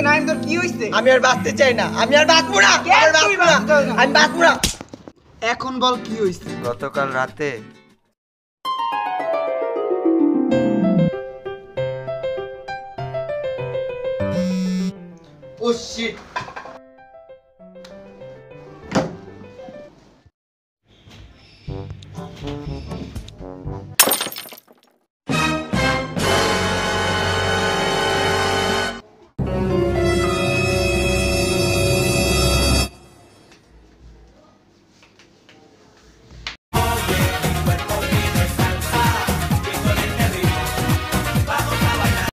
হইছে নাইম তোর কি হয়েছে আমি আর বাঁচতে চাই না। আমি আর বাঁচবো না। আর বাঁচবো আমি বাঁচবো না। এখন বল কি হয়েছে গতকাল রাতে ও শিট